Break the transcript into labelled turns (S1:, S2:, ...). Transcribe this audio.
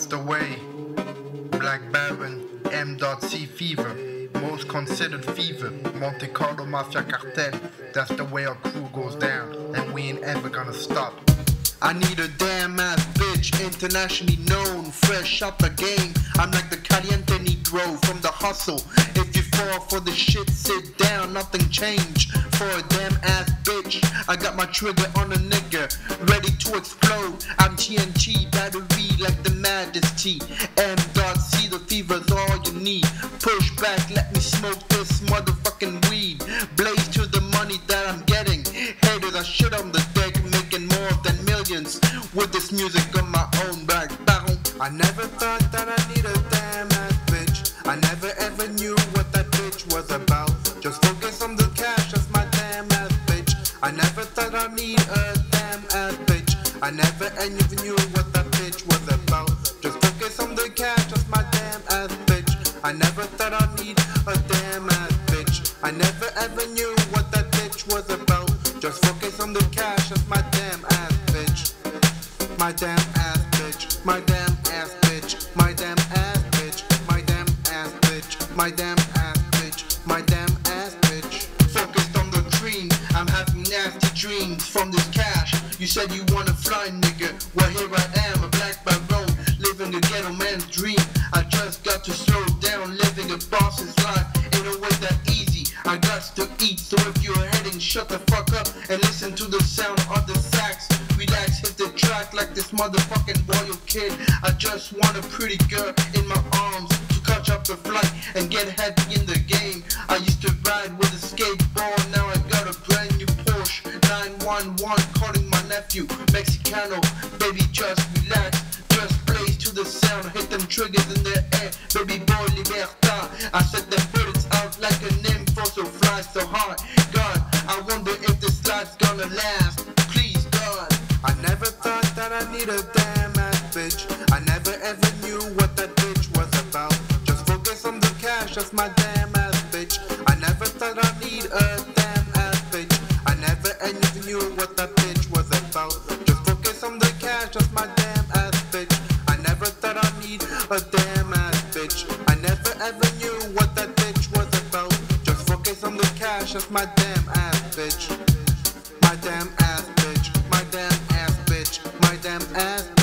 S1: That's the way. Black Baron, M.C. Fever, most considered fever. Monte Carlo Mafia Cartel. That's the way our crew goes down, and we ain't ever gonna stop. I need a damn ass bitch, internationally known, fresh out the game. I'm like the caliente negro from the hustle. If for the shit, sit down, nothing changed. For a damn ass bitch, I got my trigger on a nigga, ready to explode. I'm TNT, battery like the majesty. M. Dot C, the fever's all you need. Push back, let me smoke this motherfucking weed. Blaze to the money that I'm getting. Haters, I shit on the deck, making more than millions with this music on my own back. I never thought that I need a damn ass bitch. I never ever knew I never ever knew what that bitch was about. Just focus on the cash, that's my damn ass bitch. I never thought I'd need a damn ass bitch. I never ever knew what that bitch was about. Just focus on the cash, that's my damn ass bitch. My damn ass bitch. My damn ass bitch. My damn ass bitch. My damn ass bitch. My damn ass bitch. My damn ass bitch. Focused on the dream. I'm having nasty dreams from this. You said you wanna fly, nigga. Well, here I am, a black baron, living a ghetto man's dream. I just got to slow down, living a boss's life. Ain't always that easy. I got to eat, so if you're heading, shut the fuck up and listen to the sound of the sax. Relax, hit the track like this motherfucking royal kid. I just want a pretty girl in my arms to catch up the flight and get happy in the game. I used to ride with a skateboard, now I got a brand new Porsche 911 calling nephew Mexicano. Baby, just relax, just blaze to the sound, hit them triggers in the air. Baby boy, libertad. I set the bullets out like a nympho, so fly so hard. God, I wonder if this life's gonna last. Please, God. I never thought that I need a damn ass bitch. I never ever knew what that bitch was about. Just focus on the cash, that's my damn ass bitch. I never thought I need a damn ass bitch. I never ever knew what that need a damn ass bitch. I never ever knew what that bitch was about. Just focus on the cash, that's my damn ass bitch. My damn ass bitch. My damn ass bitch. My damn ass bitch.